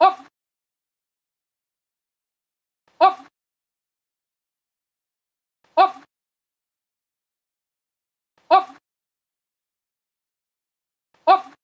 Up. Up. Up. Up. Up.